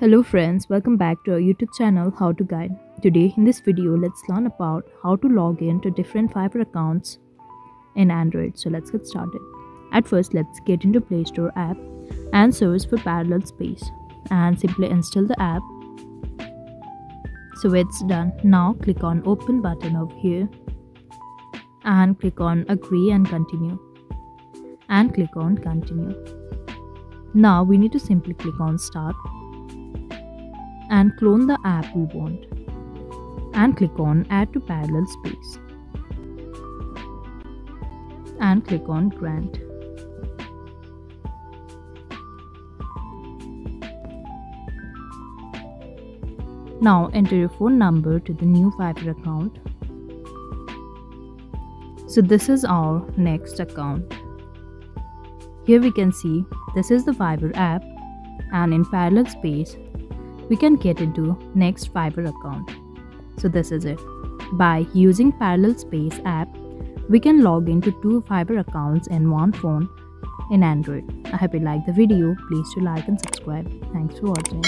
Hello friends, welcome back to our YouTube channel How to Guide. Today in this video, let's learn about how to log in to different Viber accounts in Android. So let's get started. At first, let's get into Play Store app and search for Parallel Space and simply install the app. So it's done. Now click on open button over here and click on agree and continue and click on continue. Now we need to simply click on start and clone the app we want and click on add to parallel space and click on grant. Now enter your phone number to the new Viber account. So this is our next account. Here we can see this is the Viber app and in parallel space we can get into next Viber account. So this is it. By using Parallel Space app, we can log into two Viber accounts in one phone in Android. I hope you liked the video. Please do like and subscribe. Thanks for watching.